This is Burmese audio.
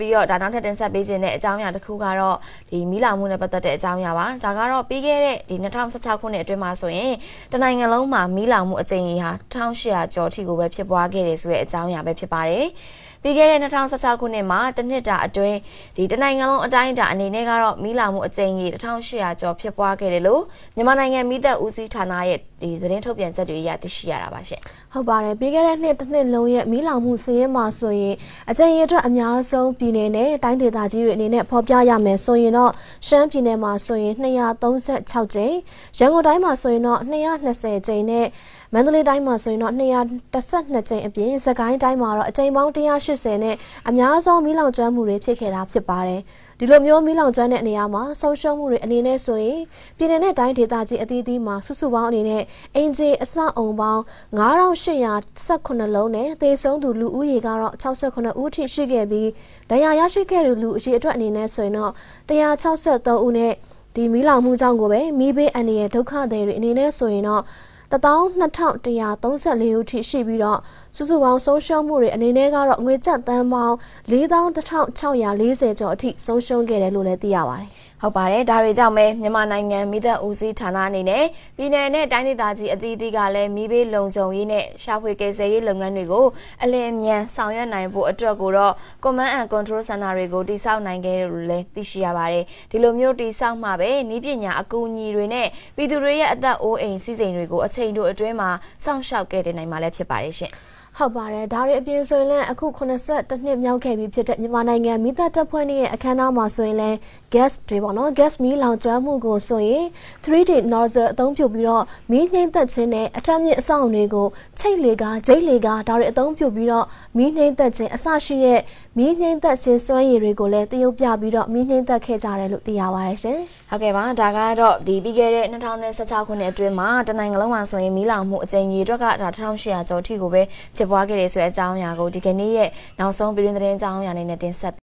ပြီးတော့ဒါနောက်ထပ်တင်ဆက်ပေးခြင်းတဲ့အကြောင်းအရာတစ်ခုကတော့ဒီမီလာမှုနဲ့ပတ်သက်တဲ့အကြောင်းအရာပါဒါကတော့ပြီးခဲ့တဲ့ဒီ2016ခုနှစ်အတွင်းမှာဆိုရင်တနိုင်ငံလုံးမှာမီလာမှုအကြိမ်ကြီးဟာ1800ကျော်ထိကိုပဲဖြစ်ပွားခဲ့တယ်ဆိုတဲ့အကြောင်းအရာပဲဖြစ်ပါတယ်ပြီးခဲ့တဲ့2016ခုနှစ်မှာတစ်နှစ်တာအတွင်းဒီတနိုင်ငံလုံးအတိုင်းအတာအနေနဲ့ကတော့မီးလောင်မှုအကြိမ်ကြီး1800ကျော်ဖြစ်ပွားခဲ့တယ်လို့မြန်မာနိုင်ငံမိသက်ဦးစီးဌာနရဲ့ဒီသတင်းထုတ်ပြန်ချက်တွေအရသိရှိရတာပါရှင့်ဟုတ်ပါတယ်ပြီးခဲ့တဲ့နှစ်တစ်နှစ်လုံးရဲ့မီးလောင်မှုစည်ရင်မှာဆိုရင်အကြိမ်ရအတွက်အများဆုံးပြည်နယ်နဲ့တိုင်းဒေသကြီးတွေအနေနဲ့ဖော်ပြရမယ်ဆိုရင်တော့ရှမ်းပြည်နယ်မှာဆိုရင်236ကြိမ်ရန်ကုန်တိုင်းမှာဆိုရင်တော့220ကြိမ်နဲ့မန္တလေးတိုင်းမှာဆိုရင်တော့212ကြိမ်အပြင်စကိုင်းတိုင်းမှာတော့အကြိမ်ပေါင်း180နဲ့အများဆုံးမီးလောင်ကျွမ်းမှုတွေဖြစ်ခဲ့တာဖြစ်ပါတယ်။ဒီလိုမျိုးမီးလောင်ကျွမ်းတဲ့နေရာမှာဆုံးရှုံးမှုတွေအနေနဲ့ဆိုရင်ပြည်내နဲ့တိုင်းဒေသကြီးအသီးသီးမှာစုစုပေါင်းအနေနဲ့အင်ဂျီအစအုံပေါင်း9818လုံးနဲ့သေဆုံးသူလူဦးရေကတော့68ဦးထိရှိခဲ့ပြီးဒဏ်ရာရရှိခဲ့တဲ့လူအရေအတွက်အနေနဲ့ဆိုရင်တော့163ဦးနဲ့ဒီမီးလောင်မှုကြောင့်ကိုပဲမီးဘေးအန္တရာယ်ဒုက္ခတွေအနေနဲ့ဆိုရင်တော့ 12134ဦးထိရှိပြီးတော့ စုစုပေါင်းဆုံးရှုံးမှုတွေအနေနဲ့ကတော့ငွေကျပ်သန်းပေါင်း4640ကျော်အထိဆုံးရှုံးခဲ့တယ်လို့လည်းသိရပါတယ်။ဟုတ်ပါတယ်။ဒါတွေကြောင့်ပဲမြန်မာနိုင်ငံမိသက်ဦးစီးဌာနအနေနဲ့ပြည်내နဲ့တိုင်းဒေသကြီးအသီးသီးကလည်းမိဘေးလုံခြုံရေးနဲ့ရှာဖွေကယ်ဆယ်ရေးလုပ်ငန်းတွေကိုအလင်းအမြန်ဆောင်ရွက်နိုင်ဖို့အတွက်ကိုတော့ Command and Control Center တွေကိုတိစောက်နိုင်ခဲ့တယ်လို့လည်းသိရှိရပါတယ်။ဒီလိုမျိုးတိစောက်မှပဲဤပညာအကူအညီတွေနဲ့ပြည်သူတွေရဲ့အသက်အိုးအိမ်စီးစိမ်တွေကိုအချိန်တို့အတွင်းမှာစောင့်ရှောက်ခဲ့တဲ့နိုင်မှာလည်းဖြစ်ပါတယ်ရှင်။ ဟုတ်ပါတယ်ဒါတွေအပြင်ဆိုရင်လည်းအခု82နှစ်မြောက်ခဲ့ပြီဖြစ်တဲ့မြန်မာနိုင်ငံမိသက်တပ်ဖွဲ့ရဲ့အခမ်းအနားမှာဆိုရင်လည်း gas တွေပေါ့နော် gas မီးလောင်ကျွမ်းမှုကိုဆိုရင် 3D nozzle အသုံးပြုပြီးတော့မီးနှိမ့်သက်ခြင်းနဲ့အထက်မြင့်အဆောင်တွေကိုချိတ်လေကဂျိတ်လေကဒါတွေအသုံးပြုပြီးတော့မီးနှိမ့်သက်ခြင်းအစရှိတဲ့မီးနှိမ့်သက်ခြင်းစွမ်းရည်တွေကိုလည်းတရုပ်ပြပြီးတော့မီးနှိမ့်သက်ခဲ့ကြတယ်လို့သိရပါတယ်ရှင်ဟုတ်ကဲ့ပါဒါကတော့ဒီပြီးခဲ့တဲ့2016ခုနှစ်အတွင်းမှာတနိုင်ငံလုံးမှာဆိုရင်မီးလောင်မှုအကြိမ်ကြီးအတွက်ကဒါ1800ကျော်ထိကိုပဲဖြစ်ပွားခဲ့တယ်ဆိုတဲ့အကြောင်းအရာကိုဒီကနေ့ရဲ့နောက်ဆုံးပြည်တွင်းသတင်းအကြောင်းအရာနဲ့တင်ဆက်